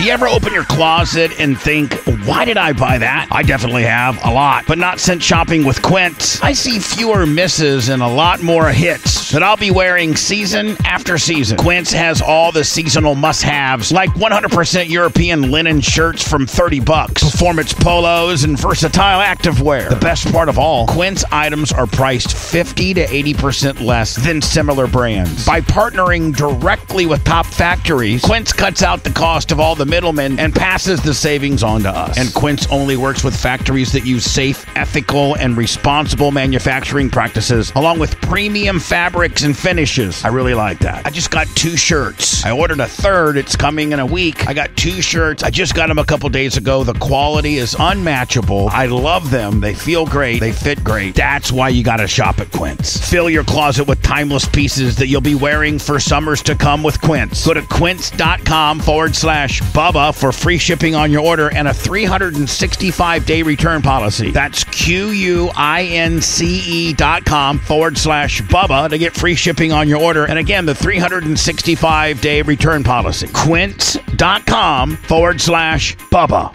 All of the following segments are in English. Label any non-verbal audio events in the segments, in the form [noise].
Do you ever open your closet and think, why did I buy that? I definitely have a lot, but not since shopping with Quince. I see fewer misses and a lot more hits that I'll be wearing season after season. Quince has all the seasonal must-haves like 100% European linen shirts from 30 bucks, performance polos and versatile activewear. The best part of all, Quince items are priced 50 to 80% less than similar brands. By partnering directly with top factories, Quince cuts out the cost of all the middlemen and passes the savings on to us. And Quince only works with factories that use safe, ethical, and responsible manufacturing practices, along with premium fabrics and finishes. I really like that. I just got two shirts. I ordered a third. It's coming in a week. I got two shirts. I just got them a couple days ago. The quality is unmatchable. I love them. They feel great. They fit great. That's why you got to shop at Quince. Fill your closet with timeless pieces that you'll be wearing for summers to come with Quince. Go to quince.com forward slash Bubba for free shipping on your order and a 365 day return policy. That's Q U I N C E dot com forward slash Bubba to get free shipping on your order. And again, the 365 day return policy. Quince.com forward slash Bubba.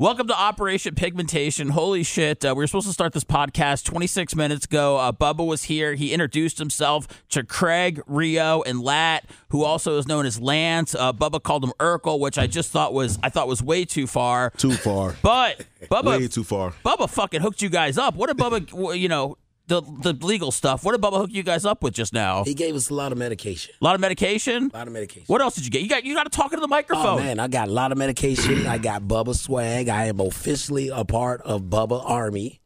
Welcome to Operation Pigmentation. Holy shit. Uh, we were supposed to start this podcast 26 minutes ago. Uh, Bubba was here. He introduced himself to Craig, Rio, and Lat, who also is known as Lance. Uh, Bubba called him Urkel, which I just thought was I thought was way too far. Too far. But Bubba Way too far. Bubba fucking hooked you guys up. What did Bubba, [laughs] you know, the the legal stuff. What did Bubba hook you guys up with just now? He gave us a lot of medication. A lot of medication. A lot of medication. What else did you get? You got you got to talk into the microphone. Oh microphone. man, I got a lot of medication. I got Bubba swag. I am officially a part of Bubba Army.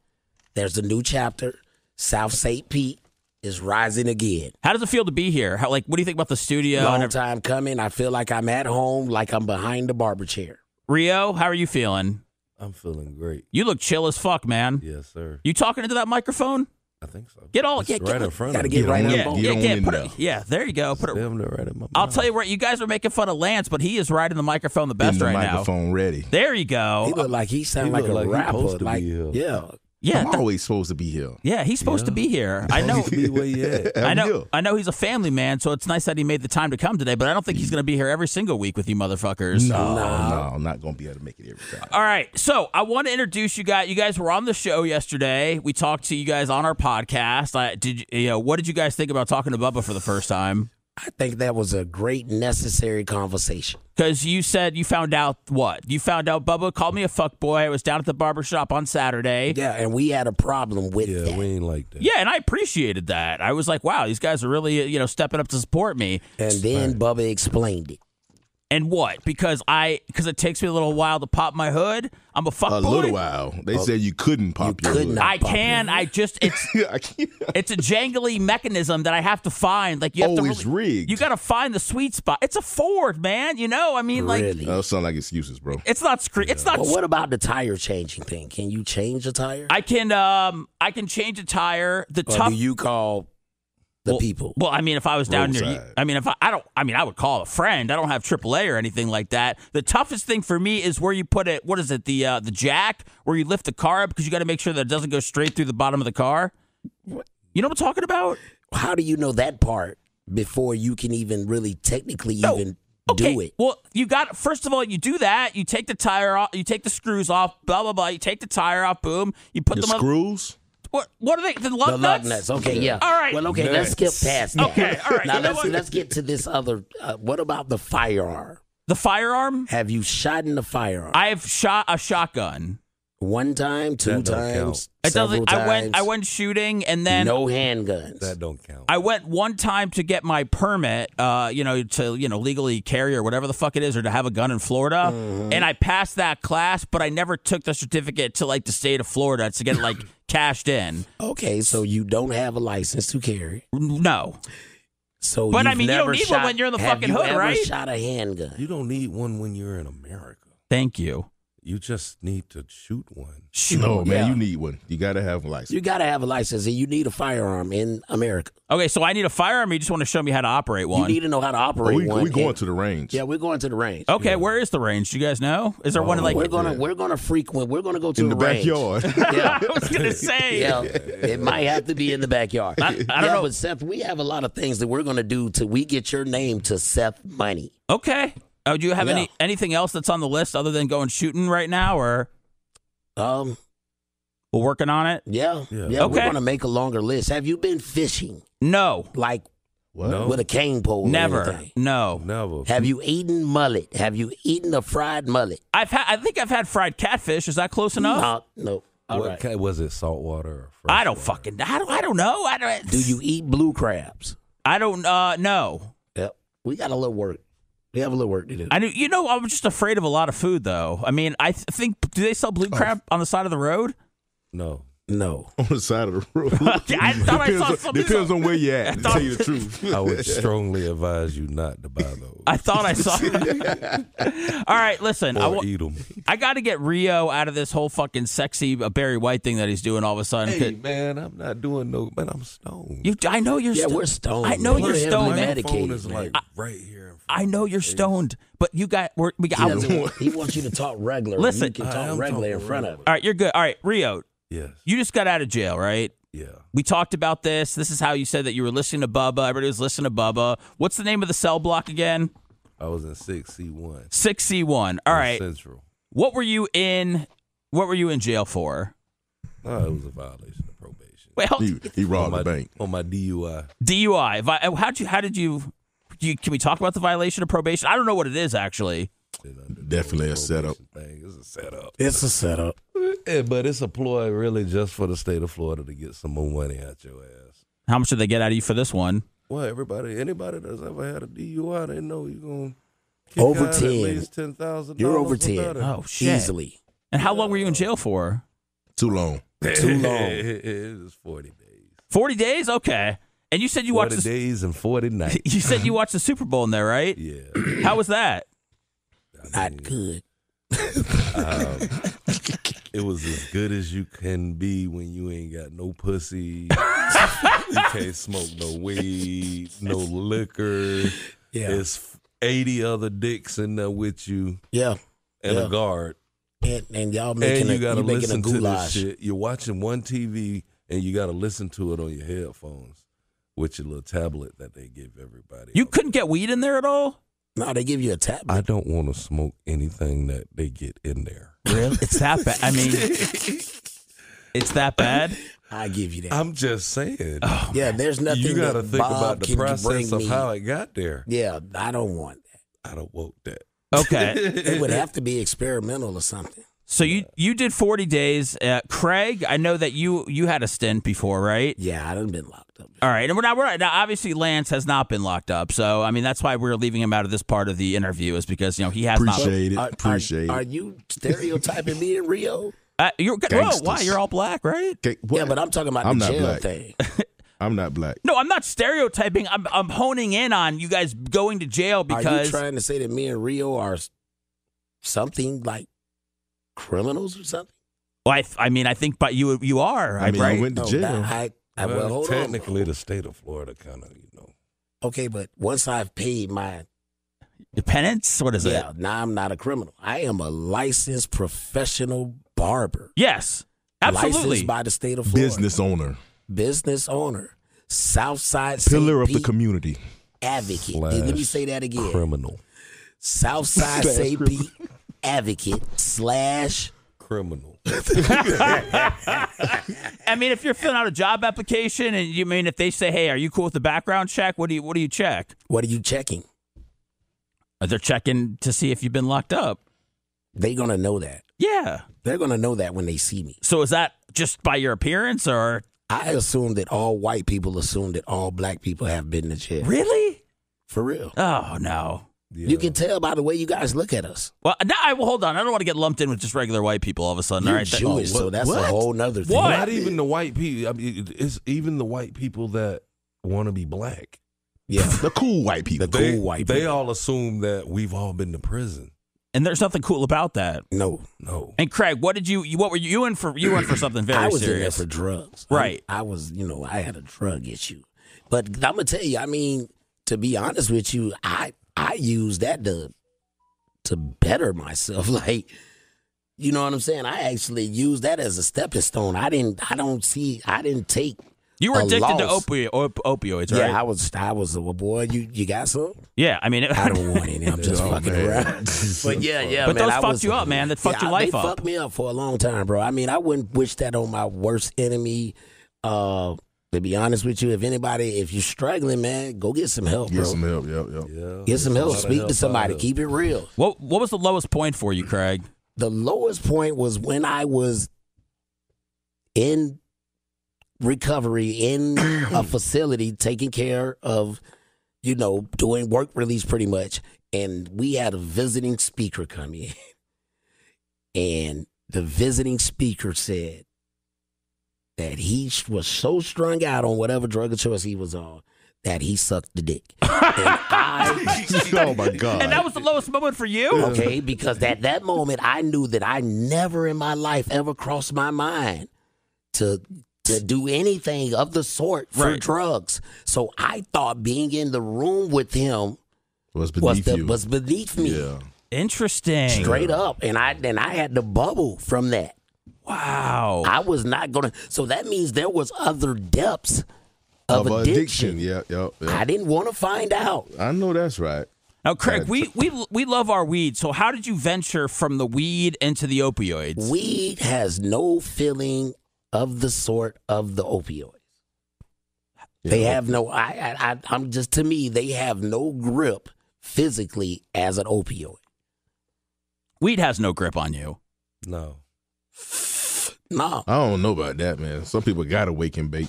There's a new chapter. South St. Pete is rising again. How does it feel to be here? How like what do you think about the studio? and Long every- time coming. I feel like I'm at home, like I'm behind the barber chair. Rio, how are you feeling? I'm feeling great. You look chill as fuck, man. Yes, sir. You talking into that microphone? I think so. Get all It's yeah, right get, in front gotta of get me. right You up yeah, don't- on- you yeah, don't yeah, put it, yeah, there you go. Put it. Damn, right in my I'll tell you what, you guys are making fun of Lance, but he is right in the microphone the best in the right now. microphone ready. There you go. He look like he sound He like a like he rapper. to like be here. yeah. Yeah, I'm th- always supposed to be here. yeah, he's supposed to be here. I know. Supposed be where you. [laughs] I know. here. I know he's a family man, so it's nice that he made the time to come today. But I don't think he's going to be here every single week with you, motherfuckers. No, Nah. no, I'm not gonna be able to make it every time. All right, so I want to introduce you guys. You guys were on the show yesterday. We talked to you guys on our podcast. I did. You, you know, what did you guys think about talking to Bubba for the first time? I think that was a great necessary conversation. Because you said you found out what? You found out Bubba called me a fuck boy. I was down at the barber shop on Saturday. Yeah, and we had a problem with Yeah, that. we ain't like that. Yeah, and I appreciated that. I was like, wow, these guys are really, you know, stepping up to support me. and then Bubba explained it. And what? Because I, because it takes me a little while to pop my hood. I'm a fuck A boy. little while. They said you couldn't pop You your could hood. not. I can. I just it's [laughs] I it's a jangly mechanism that I have to find. Like you have Oh, to really- rigged. You got to find the sweet spot. It's a Ford, man. You know, I mean, like really? Those sound like excuses, bro. it's not scre- It's not. Well, what about the tire changing thing? Can you change a tire? I can um I can change a tire. The or tough. do you call the well, people? Well, I mean, if I was down near you, I mean, if I, I don't, I mean, I would call a friend. I don't have AAA or anything like that. The toughest thing for me is where you put it. What is it? The uh, the jack where you lift the car up because you got to make sure that it doesn't go straight through the bottom of the car. You know what I'm talking about? How do you know that part before you can even really technically No. even Okay. do it? Well, you got first of all, you do that. You take the tire off. You take the screws off. Blah blah blah. You take the tire off. Boom. You put The them on. screws? What? What are they? The lug The nuts. lug nuts. Okay, yeah. All right. Well, okay, let's skip past that. Okay, all right, Now let's what? let's get to this other. Uh, what about the firearm? The firearm. Have you shot in the firearm? I have shot a shotgun. One time, two That don't times, count. It several doesn't. I went. times? I went shooting, and then no handguns. That don't count. I went one time to get my permit, uh, you know, to you know legally carry or whatever the fuck it is, or to have a gun in Florida, Mm-hmm. and I passed that class, but I never took the certificate to like the state of Florida to get like [laughs] cashed in. okay, so you don't have a license to carry. No, So, But, I you've mean, you don't never need one shot- when you're in the have fucking you hood, ever right? Shot a handgun. You don't need one when you're in America. thank you. You just need to shoot one. Shoot. No, man, Yeah. you need one. You gotta have a license. You got to have a license, and you need a firearm in America. Okay, so I need a firearm. You just want to show me how to operate one. You need to know how to Oh, operate we one. We're going and- to the range. Yeah, we're going to the range. okay, where is the range? Do you guys know? Is there one in oh, like? we're gonna we're gonna frequent. We're gonna go to in the range. backyard. [laughs] Yeah. [laughs] I was gonna say. Yeah, it might have to be in the backyard. I- I don't yeah, know. but Seth, we have a lot of things that we're going to do to we get your name to Seth Money. Okay. Oh, do you have Yeah. any anything else that's on the list other than going shooting right now, or Um, we're working on it? yeah, Yeah. yeah, Okay. we're going to make a longer list. Have you been fishing No, like What? No. with a cane pole? or never. anything? No. Never. Have you eaten mullet? Have you eaten a fried mullet? I've had. I think I've had fried catfish. Is that close enough? No, no. All what right. kind was it? Saltwater or I don't water? fucking. I don't. I don't know. I don't. Do you eat blue crabs? I don't. Uh, no. Yep. We got a little work. We have a little work to do. I do. You know, I'm just afraid of a lot of food, though. I mean, I th- think. Do they sell blue crab on the side of the road? No. no. [laughs] on the side of the road. Okay, [laughs] I thought I depends saw on, something- Depends on where you're at. To [laughs] thought- tell you the truth. I would strongly advise you not to buy those. I thought I saw. All right, listen. I or wa- eat them. I got to get Rio out of this whole fucking sexy uh, Barry White thing that he's doing all of a sudden. Hey man, I'm not doing no. Man, I'm stoned. You, I know you're. Yeah, sto- we're stoned. I know man. you're We're stoned, heavily man. medicated, phone is man. like right here. In front I know you're stoned, but you got. We're, we got. He, doesn't want, he wants you to talk regular. Listen, you can talk am regular in talking front of him. all right, you're good. All right, Rio, Yes. you just got out of jail, right? Yeah. We talked about this. This is how you said that you were listening to Bubba. Everybody was listening to Bubba. What's the name of the cell block again? I was in six C one. Six C one. All right. Central. What were you in? What were you in jail for? No, it was a violation of probation. Wait, hold, He, he robbed my the bank. on my DUI. DUI. How'd you? How did you? Do you- Can we talk about the violation of probation? I don't know what it is actually. Definitely a setup. Thing. It's a setup. It's a setup. Yeah, but it's a ploy really just for the state of Florida to get some more money out your ass. How much did they get out of you for this one? Well, everybody, anybody that's ever had a DUI, they know you're going Over At 10. least ten thousand. You're over 10. Oh shit! Easily. And how long were you in jail for? Too long. Too long. [laughs] it was forty days. Forty days. Okay. And you said you watched. The, days and forty [laughs] nights. you said you watched the Super Bowl in there, right? yeah. [clears throat] How was that? Not good. Um, it was as good as you can be when you ain't got no pussy. you can't smoke no weed, no liquor. Yeah. It's eighty other dicks in there with you Yeah. and Yeah. a guard. And, and y'all making and you a, gotta you making a listen to this shit. You're watching one TV and you gotta listen to it on your headphones with your little tablet that they give everybody. You couldn't get weed in there at all. No, they give you a tablet. I don't want to smoke anything that they get in there. Really? It's that bad. I mean, [laughs] it's that bad. I give you that. I'm just saying. yeah, there's nothing. you got to that think Bob about the can bring process of me. how it got there. Yeah, I don't want that. I don't want that. Okay. [laughs] It would have to be experimental or something. So you you did 40 days. Uh, Craig, I know that you you had a stint before, right? Yeah, I done been locked up. All right, and we're not, we're not, now obviously Lance has not been locked up, so I mean that's why we're leaving him out of this part of the interview is because you know he has Appreciate it. Are, Appreciate are, are you stereotyping me and Rio? Uh, you're whoa, Gangsters. why you're all black, right? Okay. Yeah, but I'm talking about I'm the not jail black. thing. [laughs] I'm not black. No, I'm not stereotyping. I'm I'm honing in on you guys going to jail Are you because trying to say that me and Rio are something like criminals or something? well, I, I mean I think but you you are I mean, right. I went to No, jail. that- I, I, well, Well, technically, on. the state of Florida kind of, you know. Okay, but once I've paid my Your penance? What is yeah, it? now I'm not a criminal. I am a licensed professional barber. Yes, absolutely. Licensed by the state of Florida. Business owner, business owner, Southside pillar St. of the community. advocate. Let me say that again. Criminal. Southside Slash St. criminal. Pete advocate slash. Criminal. [laughs] I mean, if you're filling out a job application and you mean if they say, "Hey, are you cool with the background check?" What do you what do you check? What are you checking? Uh, They're checking to see if you've been locked up. They're gonna know that. Yeah. They're gonna know that when they see me. So is that just by your appearance or I assume that all white people assume that all black people have been to jail. really? For real. Oh no. Yeah. You can tell by the way you guys look at us. Well, now, I, well, hold on. I don't want to get lumped in with just regular white people all of a sudden. You're all right, That- Jewish, oh, so what- that's a whole nother thing. What? Not even the white people. I mean, it's even the white people that want to be black. Yeah. [laughs] The cool white people. The They, cool white people. they people. all assume that we've all been to prison. And there's nothing cool about that. No, No. And Craig, what did you? you what were you, you in for? You went for something very I was serious. in there for drugs. Right. I, I was, you know, I had a drug issue. But I'm gonna tell you, I mean, to be honest with you, I I use that to to better myself. [laughs] Like, you know what I'm saying? I actually use that as a stepping stone. I didn't. I don't see. I didn't take. you were a addicted to loss. opi- op- opioids, right? Yeah, I was. I was. Well, boy, you you got some? Yeah, I mean, it, I don't [laughs] want any. I'm just Oh, fucking man. around. [laughs] But yeah, yeah. But man, those I fucked was- you up, man. That fucked yeah, your life they up. fucked me up for a long time, bro. I mean, I wouldn't wish that on my worst enemy. Uh, to be honest with you, if anybody, if you're struggling, man, go get some help, Get bro. some help. Yep, yep. Yeah. Get some help. Speak help to somebody. here. Keep it real. what what was the lowest point for you, Craig? The lowest point was when I was in recovery in a [clears throat] facility taking care of, you know, doing work release pretty much. And we had a visiting speaker come in. And the visiting speaker said that he was so strung out on whatever drug of choice he was on that he sucked the dick. and I [laughs] oh my God. And that was the lowest moment for you. [laughs] okay because at that moment i knew that i never in my life ever crossed my mind to to do anything of the sort for Right. drugs so i thought being in the room with him was was beneath the, you. was beneath me yeah. Interesting. straight up and i and i had to bubble from that Wow. i was not gonna so that means there was other depths of, Of addiction, Yeah, yeah, yeah. i didn't want to find out I know that's right. Now, Craig, we, we we love our weed. So, how did you venture from the weed into the opioids? weed has no feeling of the sort of the opioids They have no. I, I, I. I'm just to me. They have no grip physically as an opioid. Weed has no grip on you. No. No. I don't know about that, man. Some people got to wake and bake.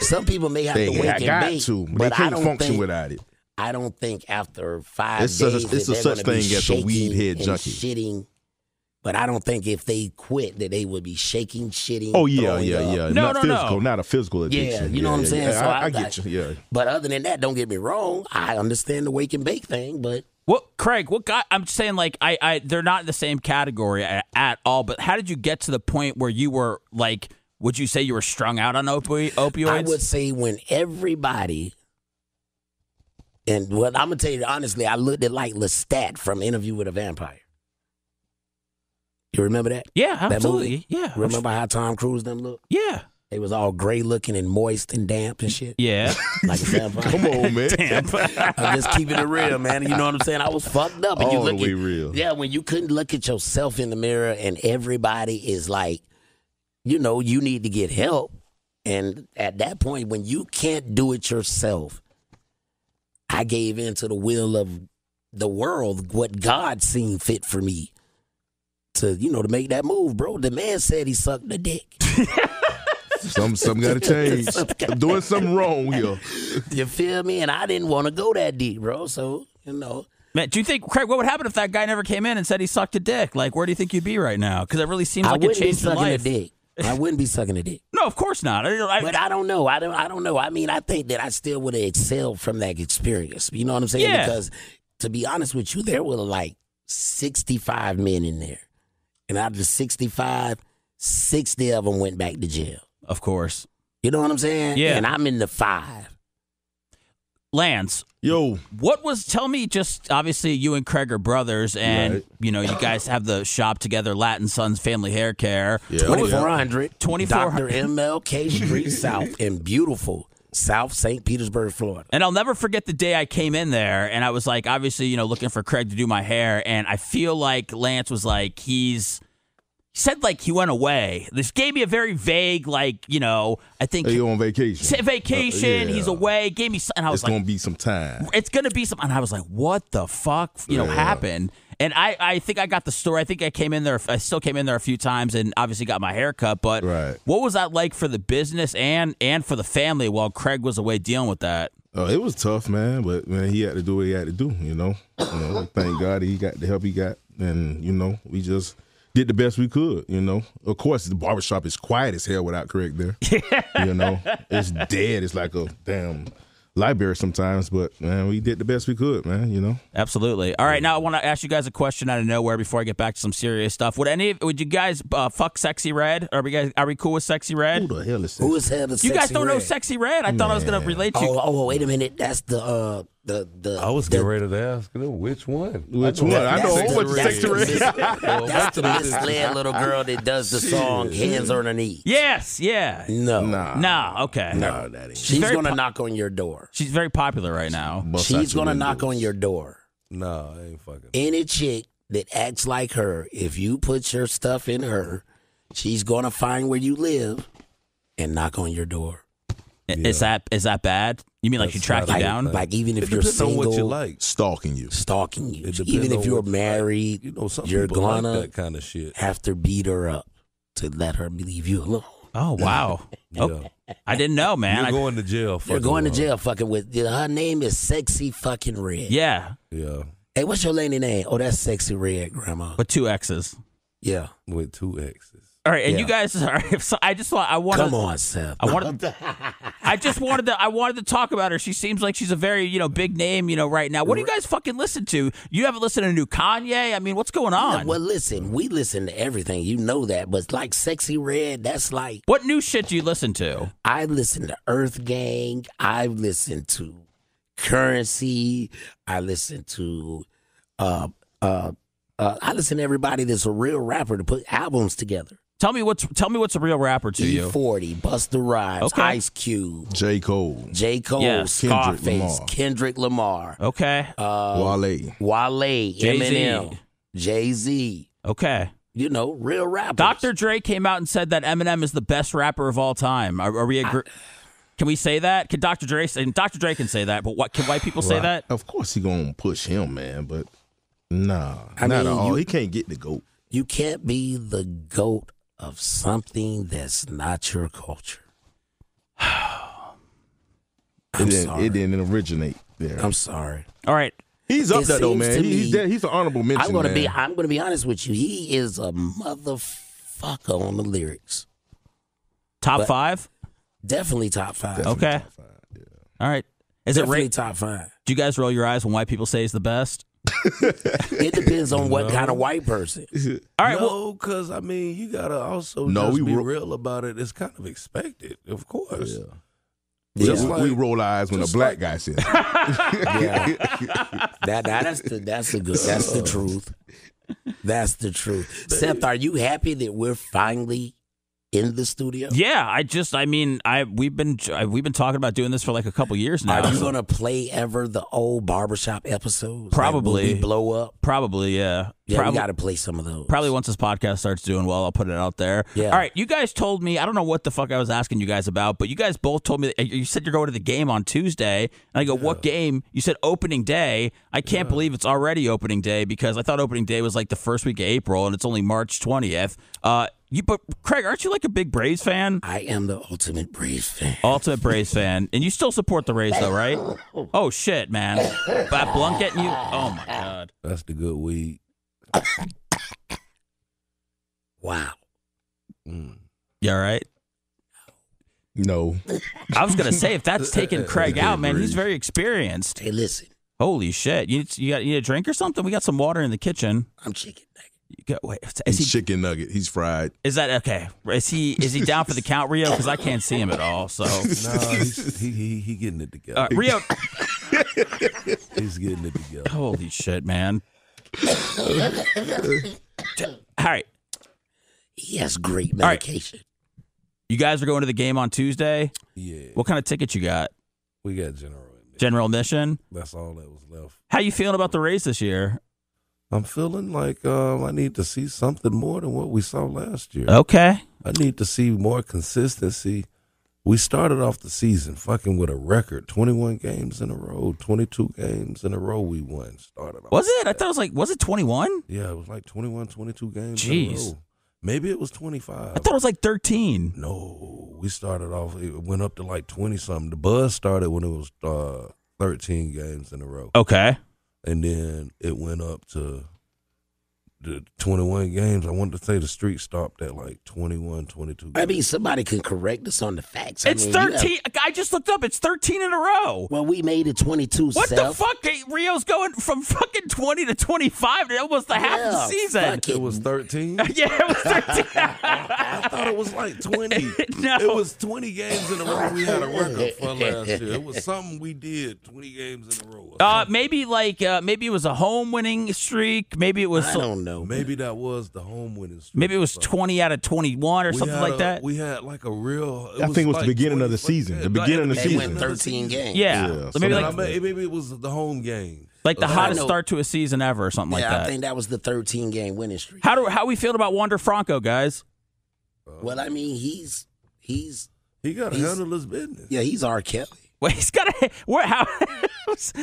Some people may have They to wake got, and got bake, to, but, but they I can't don't function think, without it. I don't think after five It's such a- days it's that a they're such gonna be thing as a weed shaking head and junkie. Shitting, but I don't think if they quit that they would be shaking, shitting. Oh yeah, throwing yeah, up. yeah. No, not no, no. physical, not a physical addiction. Yeah, you know what I'm yeah, saying? Yeah, So I, I- I get you. Yeah. But other than that, don't get me wrong. I understand the wake and bake thing, but What, Craig? What got? I'm saying like I, I, they're not in the same category at, at all. But how did you get to the point where you were like? Would you say you were strung out on opi- opioids? I would say when everybody, and what I'm gonna tell you honestly, I looked at like Lestat from Interview with a Vampire. You remember that? Yeah, That absolutely. movie? Yeah. Remember how Tom Cruise them look? Yeah. They was all gray looking and moist and damp and shit. Yeah. [laughs] Like [laughs] a vampire. Come on, man. [laughs] I'm just keeping it real, man. You know what I'm saying? I was fucked up. And you All the way at, real. Yeah, when you couldn't look at yourself in the mirror and everybody is like, you know, you need to get help. And at that point, when you can't do it yourself, I gave in to the will of the world, what God seemed fit for me to, you know, to make that move, bro. The man said he sucked the dick. [laughs] Some some got to change. I'm doing something wrong [laughs] here. you feel me? And I didn't want to go that deep, bro. So, you know. Man, do you think Craig? What would happen if that guy never came in and said he sucked a dick? Like, where do you think you'd be right now? Because it really seems I like it wouldn't be changed your sucking a life. dick. [laughs] I wouldn't be sucking a dick. No, of course not. I, I, But I don't know. I don't. I don't know. I mean, I think that I still would have excelled from that experience. You know what I'm saying? Yeah. Because to be honest with you, there were like 65 men in there, and out of the 65, 60 of them went back to jail. Of course. You know what I'm saying? Yeah. And I'm in the five. Lance, Yo, what was? Tell me, just obviously, you and Craig are brothers, and Right. you know, you guys have the shop together, Latin Sons Family Hair Care. Yeah. 2400. 2400. Dr. MLK [laughs] Street South in beautiful South St. Petersburg, Florida. And I'll never forget the day I came in there and I was like, obviously, you know, looking for Craig to do my hair. And I feel like Lance was like, he's, he said like he went away. This gave me a very vague, like, you know, I think are you on vacation? said vacation, Uh, he's away, gave me, s- and I was It's like, gonna be some time. it's gonna be some and I was like, what the fuck, you know, Yeah. happened? And I, I think I got the story. I think I came in there. I still came in there a few times, and obviously got my hair cut. But Right. what was that like for the business and and for the family while Craig was away dealing with that? Oh, it was tough, man. But man, he had to do what he had to do. You know. You know. Thank God he got the help he got, and you know, we just did the best we could. You know. Of course, the barbershop is quiet as hell without Craig there. [laughs] you know, it's dead. It's like a damn library sometimes, but man, we did the best we could, man. You know. Absolutely. All right, now I want to ask you guys a question out of nowhere before I get back to some serious stuff. Would any would you guys uh, fuck Sexyy Red? Are we guys are we cool with Sexyy Red? Who the hell is Who that? is head of You guys don't know Sexyy Red? I thought I was going to relate to you. Oh, oh, wait a minute. That's the uh the the. I was the, getting ready to ask them which one. Which I know one? I know a that's whole the- bunch of that's Sexy the Red. mis- [laughs] Well, That's the what's misled little girl that does the song "Hands on Her Knees." Yes, yeah. No, Nah, No, okay. no, that ain't. she's very gonna po- knock on your door. She's very popular right now. Bust out She's gonna knock windows. on your door. No, I ain't fucking. Any chick that acts like her, if you put your stuff in her, she's gonna find where you live and knock on your door. I- Is that is that bad? You mean like she That's tracked you not Like, down? like even if It you're depends on single, what you like. stalking you. stalking you, It depends even if on you're what you like. married, You know, some you're people like gonna that kind of shit. have to beat her up to let her leave you alone. Oh wow. [laughs] Yeah. Oh, I didn't know, man. You're I- going to jail. You're fucking going to with her. jail fucking with her name is Sexy fucking Red. yeah, Yeah, Hey, what's your lady name? Oh, that's Sexyy Red, Grandma. with two X's. Yeah. with two X's. All right, and Yeah. you guys. [laughs] All right, so I just want. I want. Come on, Seth. I wanted. [laughs] I just wanted to. I wanted to talk about her. She seems like she's a very you know big name you know right now. What do you guys fucking listen to? You haven't listened to new Kanye? I mean, what's going on? Well, listen, we listen to everything. You know that. But like Sexyy Red, that's like, What new shit do you listen to? I listen to EarthGang. I listen to Currency. I listen to, uh, uh, uh, I listen to everybody that's a real rapper to put albums together. Tell me what's tell me what's a real rapper to you. E-40, Busta Rhymes, Okay. Ice Cube, J. Cole, J. Cole, Yes. Kendrick Scarface, Lamar. Kendrick Lamar, Okay, uh, Wale. Wale, Jay-Z. Eminem, Jay Z. okay. You know, real rappers. Dr. Dre came out and said that Eminem is the best rapper of all time. Are, are we agree? Can we say that? Can Dr. Dre say? And Dr. Dre can say that, but what can white people say that? Of course he gonna push him, man, but nah, I not mean, at all. you- he can't get the goat. You can't be the goat of something that's not your culture. [sighs] It I'm didn't, sorry. it didn't originate there. I'm sorry. All right. he's up it there though, man. to He- he's, me- there- he's an honorable mention. I'm gonna man. be I'm gonna be honest with you. He is a motherfucker on the lyrics. Top But- five? Definitely top five. Okay. All right. Is it Definitely rate? top five. Do you guys roll your eyes when white people say he's the best? [laughs] It depends on what kind of white person. [laughs] All right. Well, no, because I mean, you gotta also No, just we be ro- real about it. It's kind of expected, of course. Yeah. Just we, like- we roll eyes when a black like- guy says. [laughs] Yeah. that, that that's the that's the good that's the uh. truth. That's the truth. Seth, are you happy that we're finally in the studio? yeah. I just. I mean, I we've been we've been talking about doing this for like a couple years now. Are you gonna play ever the old barbershop episodes? Like, Probably. we blow up. Probably. Yeah. Yeah, Probably- we got to play some of those. Probably once this podcast starts doing well, I'll put it out there. Yeah. All right. You guys told me, I don't know what the fuck I was asking you guys about, but you guys both told me, that, you said you're going to the game on Tuesday. And I go, what game? You said opening day. I can't believe it's already opening day because I thought opening day was like the first week of April and it's only March 20th. Uh, you, but Craig, aren't you like a big Braves fan? I am the ultimate Braves fan. Ultimate Braves fan. And you still support the Rays though, right? [laughs] Oh, shit, man. That blunt getting you? Oh, my God. That's the good weed. [coughs] Wow. Mm. You all right? no, I was gonna say if that's [laughs] taking Craig out, man, he's very experienced. Hey, listen, Holy shit! You you got you need a drink or something? We got some water in the kitchen. I'm chicken nugget. You got, wait, is he's he chicken nugget. He's fried. is that okay? Is he is he down for the count, Rio? Because I can't see him at all. So [laughs] No, he's, he, he he getting it together. uh, Rio, He's getting it together. holy shit, man! All right, He has great right. medication. you guys are going to the game on Tuesday. Yeah, What kind of ticket you got? we got general. in there. General admission. That's all that was left. How you feeling about the Rays this year? I'm feeling like um, I need to see something more than what we saw last year. Okay. I need to see more consistency. We started off the season fucking with a record 21 games in a row, 22 games in a row we won. Started. Was it? I thought it was like was it twenty one? Yeah, it was like 21, 22 games in a Jeez. Maybe it was 25. I thought it was like thirteen. No, we started off. It went up to like twenty something. The buzz started when it was uh, thirteen games in a row, Okay. And then it went up to the 21 games. I wanted to say the streak stopped at like 21, 22. I mean, somebody can correct us on the facts. I It's mean, you have- 13. I just looked up. It's 13 in a row. well, we made it 22. What the fuck? Hey, Rio's going from fucking 20 to 25 to almost the half of the season. fuck it was 13. [laughs] Yeah, it was 13. [laughs] I thought it was like 20. [laughs] No. It was 20 games in a row we had a record for last year. It was something we did 20 games in a row. uh, maybe like uh, maybe it was a home winning streak. Maybe it was I don't know. Maybe that was the home winning streak. maybe it was 20 out of 21 or we something like a- that. We had like a real. I think it was the beginning of the season. yeah, The beginning of the They went season. 13 games. yeah. Yeah, So maybe something I like mean, maybe it was the home game. like the I hottest start to a season ever or something like that. yeah, I think that was the 13 game winning streak. How do how we feel about Wander Franco, guys? Uh, well, I mean, he's he's He got to He's- handle his business. yeah, he's R. Kelly. Well, he's got a [laughs] what? How? [laughs]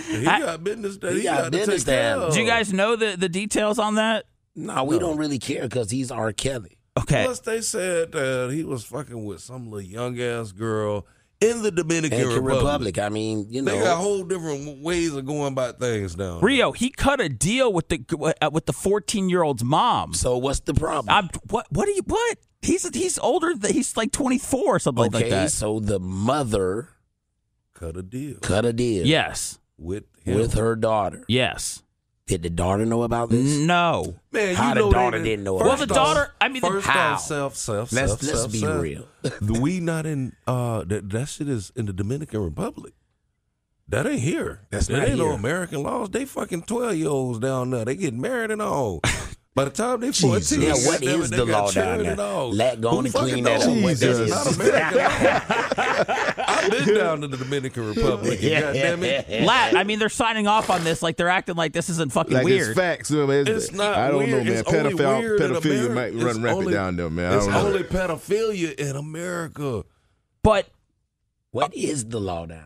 He got business that He he, got got, to business take to care of. do you guys know the the details on that? No, we don't really care because he's R. Kelly. Okay. Plus, they said that he was fucking with some little young ass girl in the Dominican Dominican Republic. Republic. I mean, you know, They got whole different ways of going about things down. there. Rio, he cut a deal with the uh, with the 14 year old's mom. so what's the problem? I'm, what? What do you? What? He's he's older. Than, he's like 24 or something okay, like that. so the mother cut a deal cut a deal Yes. with him. with her daughter. Yes. Did the daughter know about this? No. Man, How you the know they daughter didn't know about Well, about the daughter. I mean, the, First How? off, self, self, Let's self, let's self, be self. real. [laughs] We not in uh that that shit is in the Dominican Republic. That ain't here. That's that not ain't no. American laws. They fucking twelve year olds down there. They get married and all. [laughs] By the time they Jesus. fourteen, Yeah, what goddamn it, is they the law down there? Let go and clean that knows? up. What that Jesus. Not American law. [laughs] [laughs] I've been down to the Dominican Republic. and goddamn it, Lat, I mean, they're signing off on this like they're acting like this isn't fucking Like weird. it's facts. you know, It's, It's not I don't weird. know, man. It's only Pedophile, weird in pedophilia America. might It's run rampant only- down there, man. I It's don't know. only pedophilia in America. But What is the law down?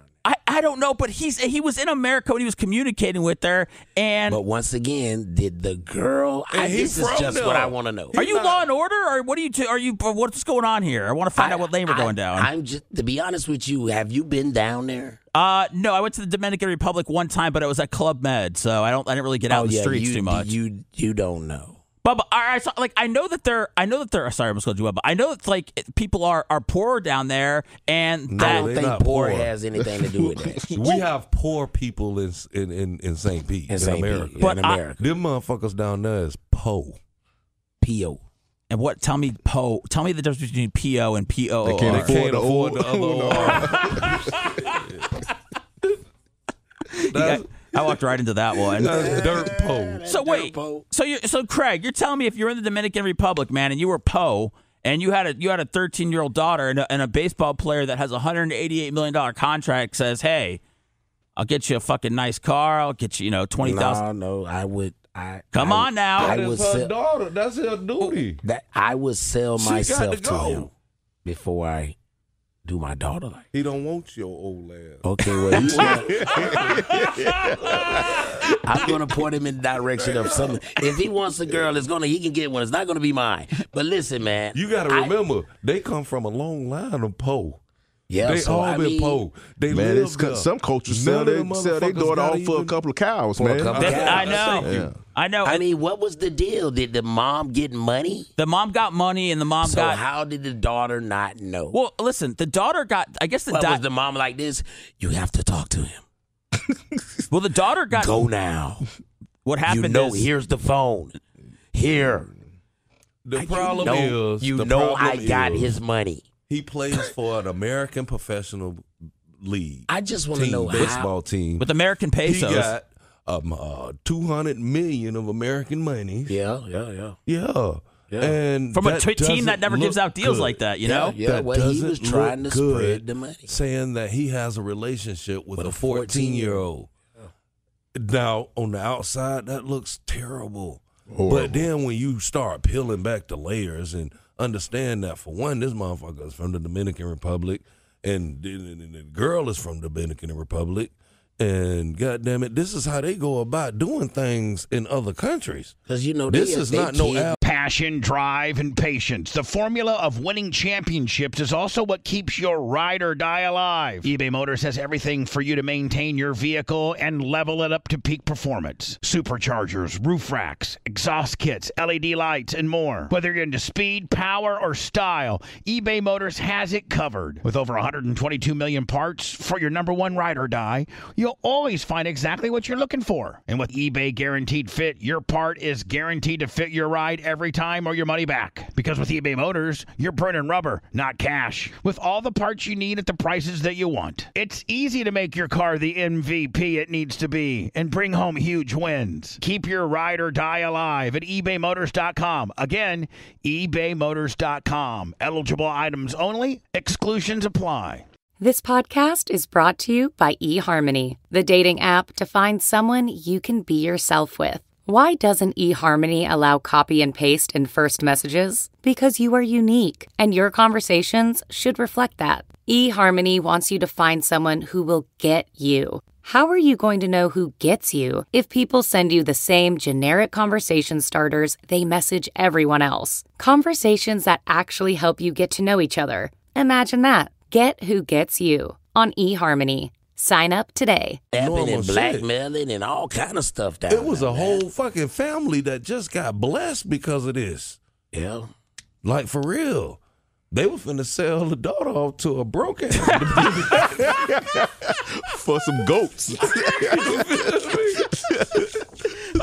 I, I don't know. But he's he was in America when he was communicating with her, and But once again, did the girl? I, this is just there. what I want to know. are you not- law and order, or what are you? T- are you? What's going on here? I want to find out what lane we're I- going down. I'm just to be honest with you. Have you been down there? Uh, no, I went to the Dominican Republic one time, but it was at Club Med, so I don't. I didn't really get out oh in the yeah, streets you, too much. You you don't know. Bubba, all right, so, like I know that they're, I know that they're. Sorry, I almost called you Bubba. I know that like it- people are are poor down there, and I that don't think poor, poor. has anything to do with that. [laughs] We have poor people in in in, in St. Pete in, In St. America. Pete, But in I- Them motherfuckers down there is po. PO. and what? Tell me, po. Tell me the difference between PO and PO. They can't They afford can't the the other one. [laughs] That's, I walked right into that one. that's dirt po. So wait, Po. so you, so Craig, you're telling me if you're in the Dominican Republic, man, and you were Poe, and you had a you had a 13 year old daughter, and a, and a baseball player that has a 188 million dollar contract says, "Hey, I'll get you a fucking nice car. I'll get you, you know, twenty thousand. No, no, I would. I Come I- on now. I That would is her sell daughter. That's her duty. that. I would sell She myself to to, go. him before I do my daughter like. He don't want your old ass. Okay, well, [laughs] he's [laughs] gonna, I'm going to point him in the direction of something. If he wants a girl, it's gonna he can get one. It's not going to be mine. But listen, man, You got to I- remember, they come from a long line of po. Yeah, they so all I been mean, po. They Man, live it's there. some cultures None sell of their them sell their daughter off for a couple of cows, man. couple- That- Yeah, I know, thank you. I know. I mean, what was the deal? Did the mom get money? the mom got money, and the mom So got. how did the daughter not know? well, listen, the daughter got. I guess the What, da- was the mom like this? You have to talk to him. [laughs] well the daughter got. Go now. what happened? You happened know, is here's the phone. Here. The problem you know, is, you the know I got is his money. He plays for an American professional league I just want to team, know how. baseball team. with American pesos. he pesos. got um, uh, two hundred million of American money. Yeah, yeah, yeah. Yeah. Yeah. And from a team that never gives out deals good. like that, you know. Yeah, That well, he was doesn't trying to spread good, the money. saying that he has a relationship with, With a a 14 year old. Now, on the outside, that looks terrible. Horrible. But then when you start peeling back the layers and understand that, for one, this motherfucker is from the Dominican Republic, and the, girl is from the Dominican Republic, And goddamn it, this is how they go about doing things in other countries. Because you know This is not no kid- Passion, drive, and patience. The formula of winning championships is also what keeps your ride or die alive. eBay Motors has everything for you to maintain your vehicle and level it up to peak performance. Superchargers, roof racks, exhaust kits, LED lights, and more. Whether you're into speed, power, or style, eBay Motors has it covered. With over 122 million parts for your number one ride or die, you'll always find exactly what you're looking for. And with eBay Guaranteed Fit, your part is guaranteed to fit your ride every time or your money back. Because with eBay Motors, you're burning rubber, not cash. With all the parts you need at the prices that you want. It's easy to make your car the MVP it needs to be and bring home huge wins. Keep your ride or die alive at ebaymotors.com. Again, ebaymotors.com. Eligible items only, exclusions apply. This podcast is brought to you by eHarmony, the dating app to find someone you can be yourself with. Why doesn't eHarmony allow copy and paste in first messages? Because you are unique, and your conversations should reflect that. eHarmony wants you to find someone who will get you. How are you going to know who gets you if people send you the same generic conversation starters they message everyone else? Conversations that actually help you get to know each other. Imagine that. Get who gets you on eHarmony. Sign up today. Stabbing Normal and shit. blackmailing and all kind of stuff down It was there, a man. whole fucking family that just got blessed because of this. yeah. Like for real. They were finna sell the daughter off to a broke ass. [laughs] for some goats. [laughs]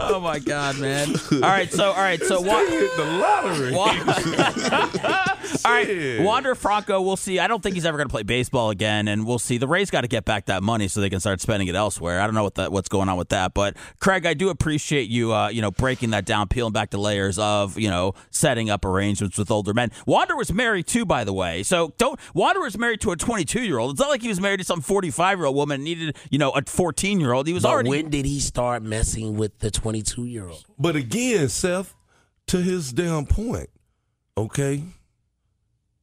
Oh my god, man! All right, so all right, so wa- hit the lottery. wa- [laughs] all right, Shit. Wander Franco. We'll see. I don't think he's ever going to play baseball again, and we'll see. The Rays got to get back that money so they can start spending it elsewhere. I don't know what that what's going on with that, but Craig, I do appreciate you, uh, you know, breaking that down, peeling back the layers of you know setting up arrangements with older men. Wander was married too, by the way. So don't Wander was married to a 22 year old. It's not like he was married to some 45 year old woman and needed you know a 14 year old. He was But already. when did he start messing with the 22 year old? But again, Seth, to his damn point, okay?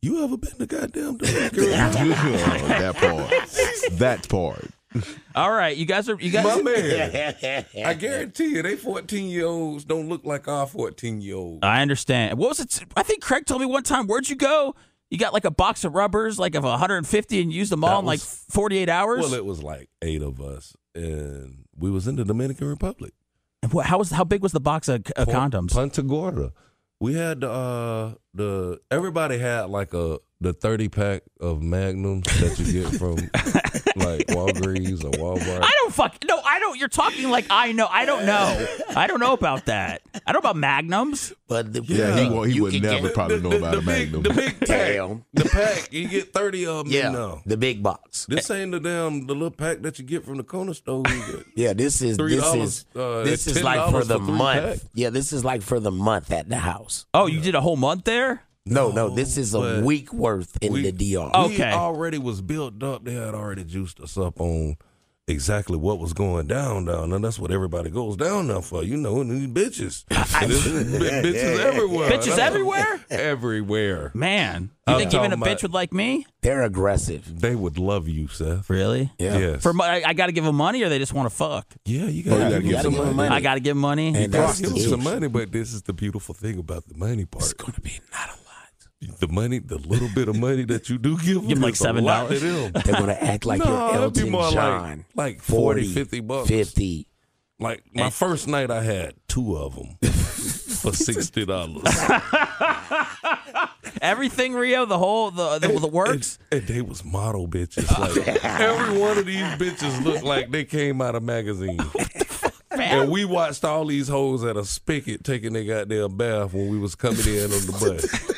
You ever been to goddamn [laughs] Dominican [laughs] Republic? That part. That part. all right, you guys are you guys. My man, [laughs] I guarantee you, they 14 year olds don't look like our 14 year olds. I understand. What was it? I think Craig told me one time. Where'd you go? You got like a box of rubbers, like of 150, and used them all That in like 48 hours. Well, it was like eight of us, and we was in the Dominican Republic. And what- how was how big was the box of, of Pun- condoms? Punta Gorda. We had uh the everybody had like a the thirty pack of Magnums that you get from [laughs] like Walgreens or Walmart. I don't fuck. No, I don't. You're talking like I know. I don't know. I don't know about that. I don't know about magnums. But the, Yeah, he, won't, he would never get- probably know about a big, Magnum. the big pack. Damn. The pack. You get thirty of them Yeah, in now. the big box. This ain't the damn the little pack that you get from the corner store. You get. [laughs] Yeah, this is Three this is uh, this is like for the for month. pack. Yeah, this is like for the month at the house. Oh, you did a whole month there. No, no, this is a but week worth in we- the DR. We Okay. already was built up. They had already juiced us up on exactly what was going down down, and that's what everybody goes down there for, you know. And these bitches, [laughs] And this is [laughs] bi- bitches everywhere, Bitches everywhere? [laughs] everywhere. Man, you I'm think even a talking bitch would like me? They're aggressive. They would love you, Seth. Really? Yeah. Yes. For mo- I, I got to give them money, or they just want to fuck. yeah, you gotta, you gotta give give some them money. money. I got to give money. And You gotta that's give them the some money, but this is the beautiful thing about the money part. It's gonna be not a lot. The money, the little bit of money that you do give them, Give 'em like is a lot $7. them. They're gonna act like No, you're it'd be Elton more John. like 40, 50 bucks. 50. Like my first night, I had two of them [laughs] for sixty dollars. [laughs] Everything Rio, the whole the the, the works. And, and they was model bitches. Like [laughs] every one of these bitches looked like they came out of magazine. And we watched all these hoes at a spigot taking their goddamn bath when we was coming in on the bus.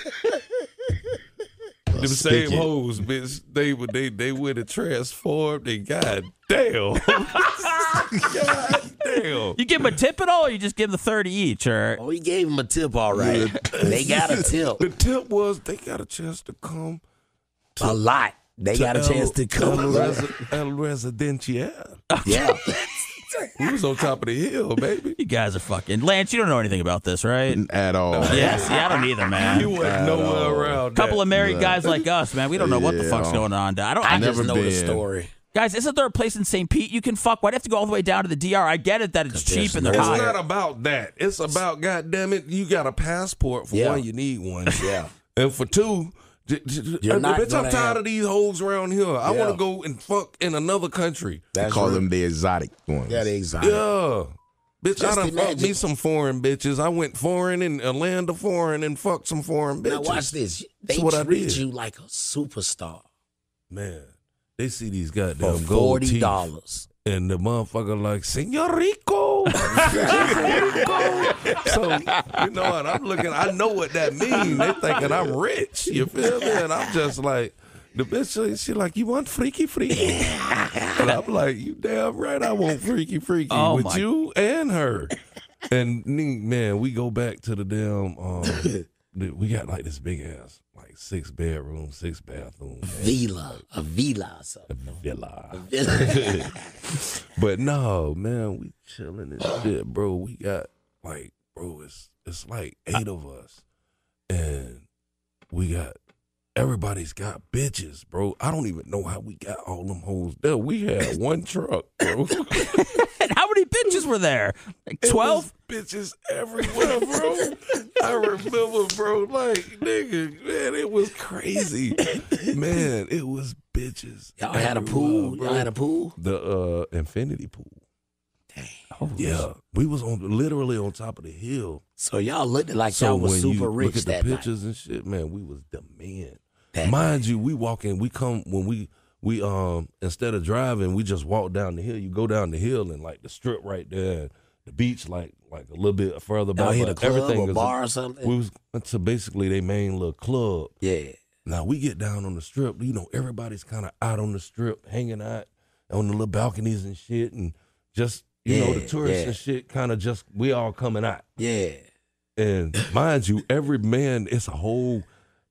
Them same spigot. hoes, bitch. They would they they would have transformed. and god damn, [laughs] god damn. You give them a tip at all, or you just give them the thirty each, or Oh, he gave him a tip, all right. they got a tip. The tip was they got a chance to come. to, A lot. They got a chance to El, come. Resi- El Residencial. yeah. [laughs] We was on top of the hill, baby. you guys are fucking Lance. You don't know anything about this, right? At all. Yes, yeah, I don't either, man. You wasn't nowhere around. couple that. of married Yeah. guys like us, man. We don't know what the Yeah, fuck's going on. I don't. I I, just never know the been. story. Guys, isn't there a place in St. Pete you can fuck? Why do you have to go all the way down to the DR? I get it that it's cheap there's and they're It's high. not about that. It's about goddamn it. You got a passport for Yeah. one. You need one. Yeah. And for two, j- j- You're uh, not bitch, I'm tired have- of these hoes around here. I Yeah. want to go and fuck in another country. They That's call real. them the exotic ones. Yeah, the exotic. Yeah. Bitch, I Just done fucked imagine. me some foreign bitches. I went foreign in a land of foreign and fucked some foreign bitches. Now watch this. They That's what I treat you like a superstar Man, they see these goddamn for gold forty teeth. dollars. And the motherfucker like, Senor Rico. [laughs] so, you know what? I'm looking, I know what that means. They thinking I'm rich. You feel me? And I'm just like, the bitch, she- like, you want freaky freaky? [laughs] and I'm like, you damn right I want freaky freaky Oh, with my- you and her. And man, we go back to the damn, um, [laughs] we got like this big ass, like six bedroom, six bathroom. Villa, a villa or something. Villa. Villa. [laughs] But no, man, we chilling and shit, bro. We got like, bro, it's it's like eight of us, and we got everybody's got bitches, bro. I don't even know how we got all them hoes there. We had [laughs] one truck, bro. And [laughs] how many bitches were there? Like 12? bitches everywhere, bro. I remember, bro, like nigga, man, it was crazy, man. It was bitches. Y'all had a pool. bro. Y'all had a pool. the uh infinity pool. Yeah, we was on literally on top of the hill. So y'all looked like So y'all was when super you rich look at that the night. pictures and shit, man, we was the man. That Mind you, we walk in, we come when we we um instead of driving, we just walk down the hill. You go down the hill and like the strip right there, the beach like like a little bit further Y'all back. hit a club everything or is bar or something. We was went to basically their main little club. yeah. Now we get down on the strip, you know, everybody's kind of out on the strip, hanging out on the little balconies and shit, and just you know the Yeah, tourists yeah. and shit, kind of just we all coming out. Yeah. And mind you, every man, it's a whole,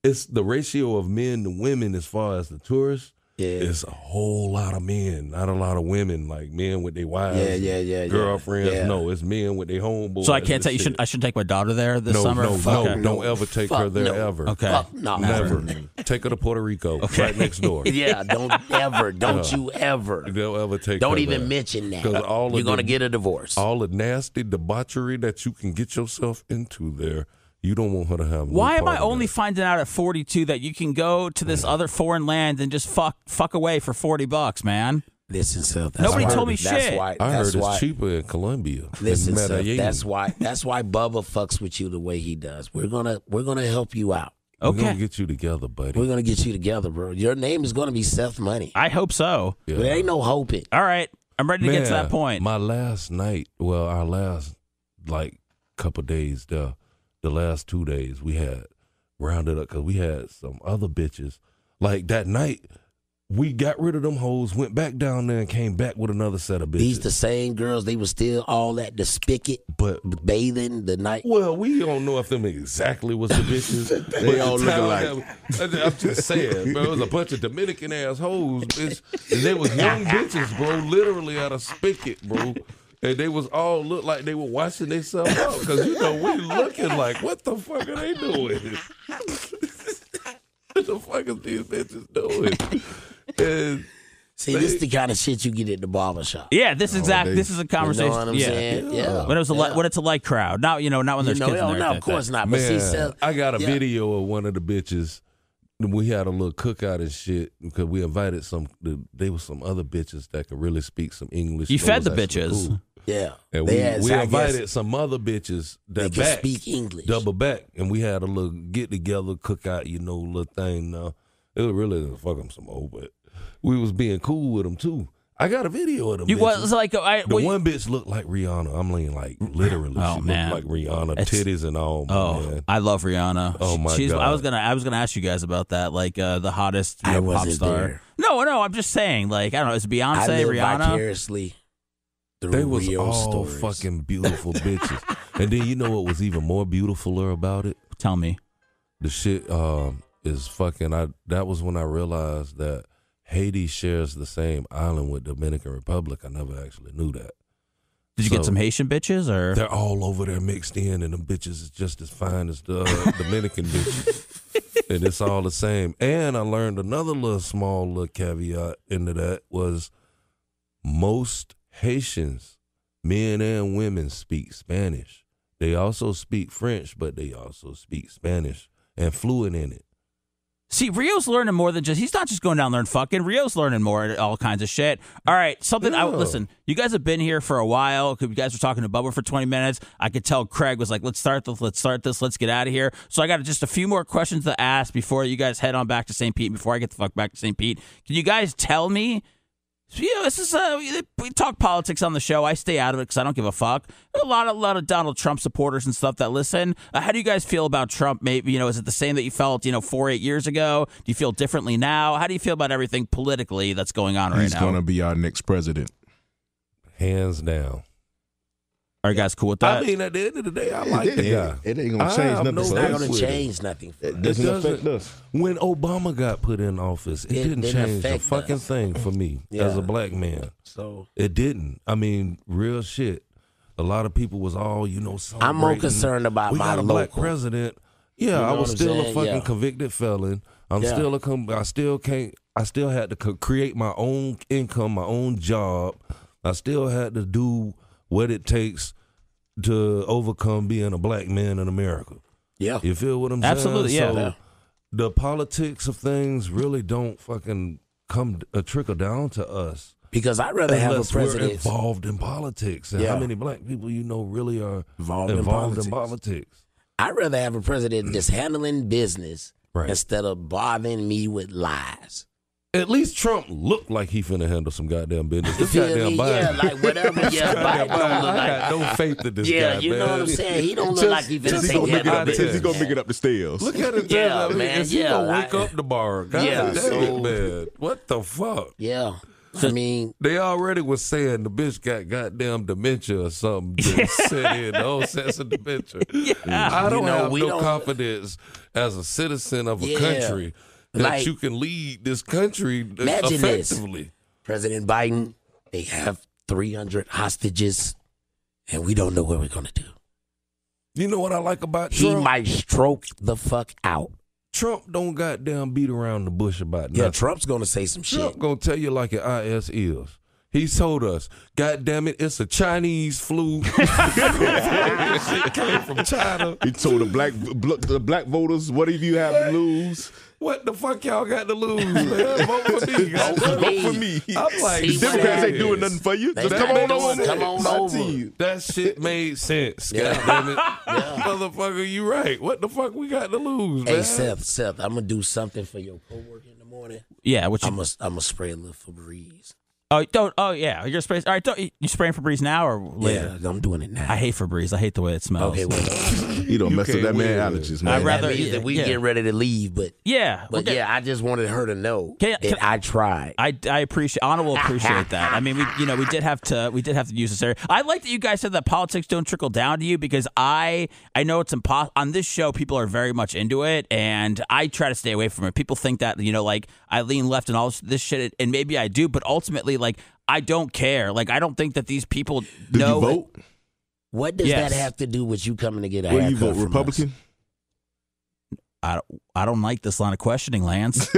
it's the ratio of men to women as far as the tourists. Yeah. It's a whole lot of men, not a lot of women. Like men with their wives, Yeah, yeah, yeah, yeah. girlfriends. Yeah. No, it's men with their homeboys. So I can't and take you should I should take my daughter there this no, summer? no, Fuck no, it. don't ever take her there no. ever. Okay. Fuck no. Never. Take her to Puerto Rico, right next door. [laughs] Yeah, don't ever, don't you ever. Don't ever take. Don't her even there. mention that. 'Cause all You're gonna the- get a divorce. all the nasty debauchery that you can get yourself into there. You don't want her to have. no Why am I only that. finding out at 42 that you can go to this other foreign land and just fuck fuck away for 40 bucks, man? Listen, Seth. That's Nobody why, told me that's shit. Why, I that's heard why, it's cheaper in Colombia. Listen, in Seth, that's why. That's why Bubba fucks with you the way he does. We're gonna, we're gonna help you out. We're Okay. gonna get you together, buddy. We're gonna get you together, bro. Your name is gonna be Seth Money. I hope so. Yeah. There ain't no hoping. All right. I'm ready to get to that point. My last night, well, our last like couple days, the the last two days, we had rounded up because we had some other bitches. Like that night, we got rid of them hoes, went back down there, and came back with another set of bitches. These the same girls. They were still all at the spigot, but bathing the night. Well, we don't know if them exactly was the bitches. [laughs] They but all look town alike. that- I'm just saying, bro. It was a bunch of Dominican ass hoes, bitch. And they was young [laughs] bitches, bro. Literally at a spigot, bro. And they was all look like they were washing themselves out. Cause you know, we looking like, what the fuck are they doing? [laughs] what the fuck is these bitches doing? And See, this is the kind of shit you get at the barber shop. yeah, this is oh, exact. they- This is a You conversation. know what I'm yeah. saying? Yeah. When it was a li- Yeah. when it's a light crowd, not you know, not when You there's know, kids in oh, there. no, of course not. But see, Man, Seth, I got a yeah. video of one of the bitches. We had a little cookout and shit because we invited some. They was some other bitches that could really speak some English. You fed the bitches. cool. Yeah. And we, had- we I guess invited some other bitches that can back, speak English. double back, and we had a little get together, cookout, you know, little thing. Uh, it was really fuck them some more, but we was being cool with them too. I got a video of them. You bitches. was like I, the well, you- one bitch looked like Rihanna. I'm mean, like literally, Oh, she man. looked like Rihanna, It's- titties and all. Oh, man. I love Rihanna. Oh, my She's, I was gonna, I was gonna ask you guys about that, like uh, the hottest you know, pop star. there. No, no, I'm just saying, like I don't know, is it Beyonce, I live Rihanna? vicariously through They was all stories. fucking beautiful [laughs] bitches. And then you know what was even more beautifuler about it? Tell me. The shit um, is fucking. I that was when I realized that Haiti shares the same island with Dominican Republic. I never actually knew that. Did you get some Haitian bitches or? They're all over there mixed in, and them bitches is just as fine as the uh, [laughs] Dominican bitches. And it's all the same. And I learned another little small little caveat into that was most Haitians, men and women, speak Spanish. They also speak French, but they also speak Spanish and fluent in it. See, Rio's learning more than just. He's not just going down there and fucking. Rio's learning more, at all kinds of shit. All right, something. I Yeah. listen. You guys have been here for a while. You guys were talking to Bubba for twenty minutes. I could tell Craig was like, "Let's start this. Let's start this. Let's get out of here." So I got just a few more questions to ask before you guys head on back to St. Pete. Before I get the fuck back to St. Pete, can you guys tell me? So, you know, this is uh, we- we talk politics on the show. I stay out of it because I don't give a fuck. A lot of lot of Donald Trump supporters and stuff that listen. Uh, how do you guys feel about Trump? Maybe you know, is it the same that you felt you know four eight years ago? Do you feel differently now? How do you feel about everything politically that's going on right now? He's now? gonna be our next president. Hands down. Are you guys cool with that? I mean, at the end of the day, I like it, the guy. it ain't gonna I change have nothing no for It's not gonna change nothing. For It doesn't, doesn't- affect us. When Obama got put in office, it, It didn't, didn't change a fucking us. thing for me as a black man. So It didn't. I mean, real shit. A lot of people was all, you know, I'm more concerned about we my got a black president. Yeah, You I know was I'm still a fucking Yeah. convicted felon. I'm Yeah. still a com- I still can't. I still had to co- create my own income, my own job. I still had to do what it takes to overcome being a black man in America. yeah, You feel what I'm Absolutely, saying? yeah. So Yeah. the politics of things really don't fucking come uh, trickle down to us because I'd rather have a unless we're president involved in politics. And how many black people you know really are involved, involved, in in politics. politics? I'd rather have a president that's handling business Right. instead of bothering me with lies. At least Trump looked like he finna handle some goddamn business. You This [laughs] feel goddamn me? Biden. Yeah, like whatever. [laughs] Yeah, Biden don't look I got no faith in this Yeah, guy. you know what I'm saying. He don't look Just- like he finna just He's take gonna, make it care up, of I the- tell he's gonna make it up the stairs. Look at it, Yeah, I mean, man, Is he yeah, gonna wake I- up tomorrow? God Yeah, damn so- it, man! What the fuck? Yeah, I mean, They already was saying the bitch got goddamn dementia or something. Just set in the whole sense of dementia. I don't You know, have we no don't- confidence as a citizen of a Yeah. country that Like- you can lead this country uh, Imagine this. effectively. President Biden, they have 300 hostages, and we don't know what we're gonna do. You know what I like about He Trump? might stroke the fuck out. Trump don't goddamn beat around the bush about Yeah. Trump's gonna say some Trump shit. gonna tell you like an IS is. He told us, God damn it, it's a Chinese flu. [laughs] Shit came from China. He told the black the black voters, "What if you have to lose?" What the fuck y'all got to lose, [laughs] man? Vote for me. Vote for Vote me. for me. I'm like, The Democrats ain't doing nothing for you. Just come on over. come on over. That shit [laughs] made sense. Yeah. God damn it. [laughs] Motherfucker, you right. What the fuck we got to lose, man? Hey Seth, Seth, I'm gonna do something for your coworker in the morning. yeah. What you? I'm gonna I'm gonna spray a little Febreze. Oh, don't. Oh, yeah. You're spraying. All right. Don't you spraying Febreze now or later? Yeah, I'm doing it now. I hate Febreze. I hate the way it smells. Okay, well, [laughs] [laughs] You don't You mess up can't that man win. allergies, I'd rather- that means that we yeah. getting ready to leave, but Yeah. but okay. yeah, I just wanted her to know Can- that can- I tried. I, I appreciate Anna will appreciate that. I mean, we you know we did have to we did have to use this area. I like that you guys said that politics don't trickle down to you because I I know it's impossible on this show. People are very much into it, and I try to stay away from it. People think that you know like I lean left and all this, this shit, and maybe I do, but ultimately like I don't care. Like I don't think that these people Did know. you vote? what does Yes. that have to do with you coming to get a Where haircut you vote? from us? Republican? I don't, I don't like this line of questioning, Lance. [laughs]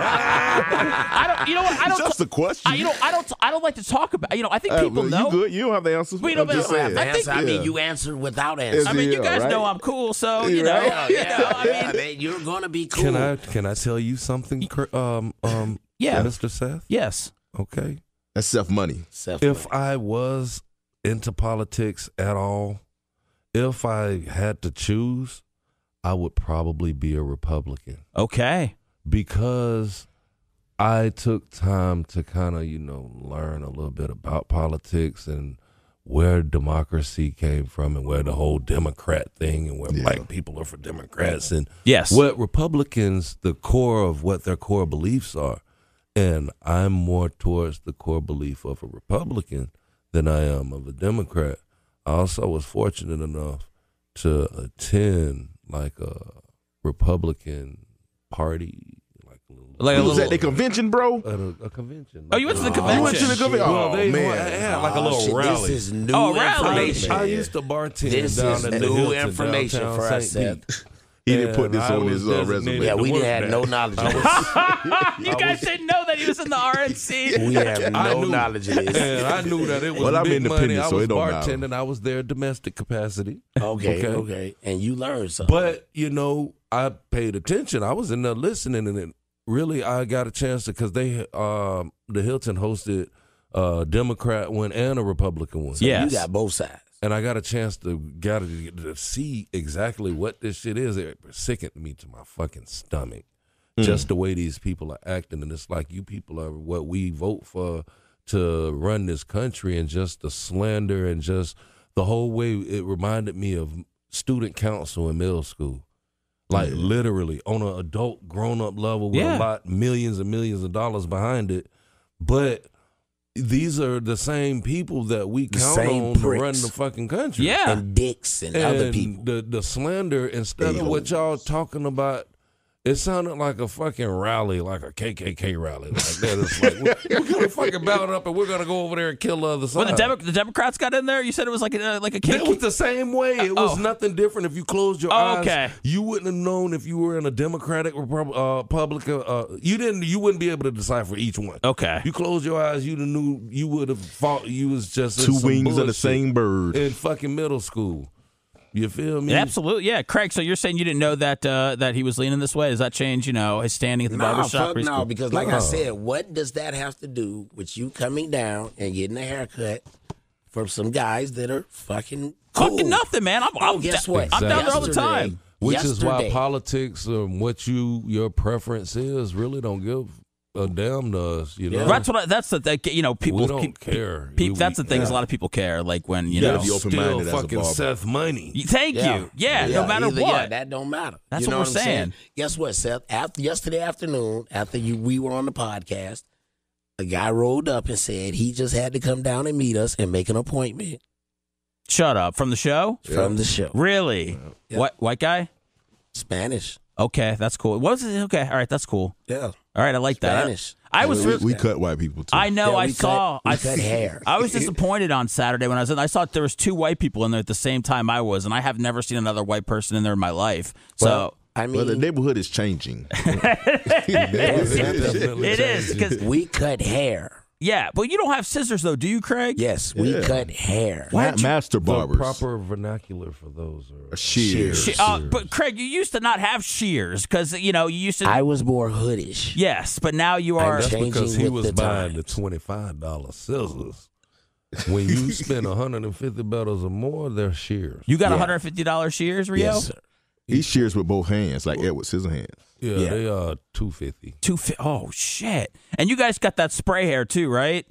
I don't. You know what? I don't. Just a question. I, you know, I don't. I don't like to talk about. You know, I think Uh, people know. You good? You don't have the answers. We don't I'm have just the saying. I think- Answer, I mean, you answered without It's- I mean, you guys right? know I'm cool, so you know. Right. [laughs] you know, I mean, mean, you're gonna be cool. Can I can I tell you something, um, um, Yeah. Mr. Seth? yes. Okay. That's self money. Seth, If I was into politics at all, if I had to choose, I would probably be a Republican Okay. because I took time to kind of, you know, learn a little bit about politics and where democracy came from and where the whole Democrat thing and where Yeah. black people are for Democrats and Yes. what Republicans, the core of what their core beliefs are. And I'm more towards the core belief of a Republican than I am of a Democrat. I also was fortunate enough to attend like a Republican party, like a little, Like a You was at the convention, bro. at a, a convention. Oh, you went to the convention? You went to the convention. Well, Oh they man, they had like a Oh, little shit, rally. This is new Oh, rally. information. I used to bartend This down is at the new Hilton information downtown for us, St. Seth. Pete. He didn't put this I on was his uh, designated resume. Yeah, to we work didn't have that. no knowledge of was- [laughs] You guys didn't know that he was in the RNC. [laughs] We have I no knew. knowledge of this. And I knew that it was Well, I'm big money. independent, I so was it don't matter. bartending. I was there domestic capacity. Okay, okay, Okay. And you learned something. But you know, I paid attention. I was in there listening, and it really I got a chance to because they um the Hilton hosted a Democrat one and a Republican one. Yeah. you got both sides. And I got a chance to got to, to see exactly what this shit is. It sickened me to my fucking stomach. Hmm. Just the way these people are acting, and it's like you people are what we vote for to run this country, and just the slander and just the whole way. It reminded me of student council in middle school, like literally on an adult, grown up level with Yeah. a lot millions and millions of dollars behind it, but. These are the same people that we The count same on to run the fucking country. Yeah. And dicks and, other people. The the slander instead of what y'all talking about, it sounded like a fucking rally, like a KKK rally, like that. It's like we're, we're gonna fucking ballot up and we're gonna go over there and kill the other side. When the, Demo- the Democrats got in there, you said it was like a like a KKK. It was the same way. It was Oh. nothing different. If you closed your Oh, eyes, okay. you wouldn't have known if you were in a Democratic Repub- uh, Republican. Uh, you didn't. You wouldn't be able to decipher each one. Okay. You close your eyes, you'd have knew. You would have thought you was just Two some wings of the same bird. in fucking middle school. You feel me? Absolutely, yeah. Craig, so you're saying you didn't know that uh, that he was leaning this way? Does that change, you know, his standing at the Nah, barbershop? fuck preschool? no, because like I said, what does that have to do with you coming down and getting a haircut from some guys that are fucking cool? Fucking nothing, man. I'm, Oh, I'm guess da- what? I'm down there all the time. Which is why politics and what you your preference is really don't give a damn to us. You know, That's what. I, that's the thing. You know, people. we don't peop- care. peop- We- that's the thing. Is a lot of people care. Like when you You know. gotta be open-minded as a Still fucking. Seth Money. Y- Thank you. Yeah, no matter either- what. Yeah, that don't matter. That's you what we're I'm saying. Guess what, Seth? After yesterday afternoon, after you we were on the podcast, a guy rolled up and said he just had to come down and meet us and make an appointment Shut up from the show. from the show. Really? Yeah. What white guy? Spanish. Okay, that's cool. What was it? Okay, all right, that's cool. Yeah. All right, I like that. I was. we, we cut white people too. I know. Yeah, I we saw. cut- we I cut hair. I was [laughs] disappointed on Saturday when I was in. I saw there was two white people in there at the same time I was, and I have never seen another white person in there in my life. So Well, I well, the neighborhood is changing. [laughs] [laughs] it is because we cut hair. Yeah, but you don't have scissors though, do you, Craig? Yes, we Yeah. cut hair. Ma- master The barbers. proper vernacular for those are shears. She- uh, but Craig, you used to not have shears because you know you used to. I was more hoodish. yes, but now you are. That's changing because he with was the buying the times. twenty five dollar scissors. When you [laughs] spend hundred and fifty dollars or more, they're shears. You got Yeah. 150 dollars shears, Rio. Yes, sir. He shears with both hands, like Edward Scissorhands. yeah, Yeah. they are two fifty. Two fi- Oh shit! And you guys got that spray hair too, right?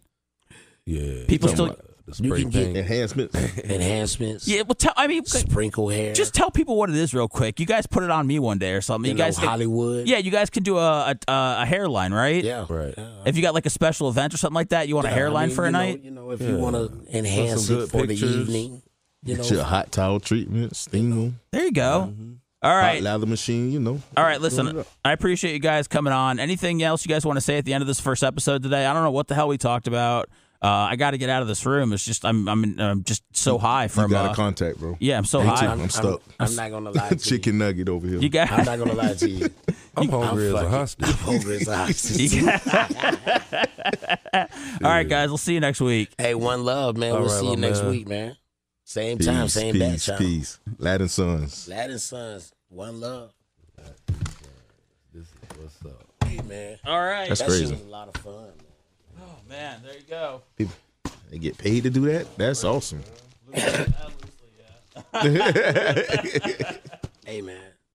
Yeah, People still- talking about the You spray can get- Enhancements. [laughs] Enhancements. Yeah. Well, tell. I mean, Sprinkle hair. just tell people what it is real quick. You guys put it on me one day or something. you You guys. know, Hollywood. yeah, you guys can do a a, a hairline, right? Yeah. Right. Yeah. If you got like a special event or something like that, you want a hairline I mean, for a you know- night. You know, if Yeah. you want to enhance it for pictures. the evening. You know, Get your hot towel treatment, steam them, There you go. Mm-hmm. All hot lather machine. You know. All right, listen. I appreciate you guys coming on. Anything else you guys want to say at the end of this first episode today? I don't know what the hell we talked about. Uh, I got to get out of this room. It's just I'm I'm, I'm just so high You from. got uh, a contact, bro. yeah, I'm so Me high. too. I'm stuck. I'm, not gonna lie to [laughs] you. Chicken nugget over here. You got I'm not gonna lie to you. [laughs] I'm hungry as a fucking- hostage. I'm hungry as a hostage. [laughs] Got- All right, guys. We'll see you next week. Hey, one love, man. All we'll right, see you next man. week, man. Same peace, time, same bat peace, channel. peace. Latin sons. Latin Sons, one love. What's up? Hey, man. All right. That's that crazy. shit was a lot of fun, man. Oh man, there you go. People, They get paid to do that. That's awesome. [laughs] Hey, man.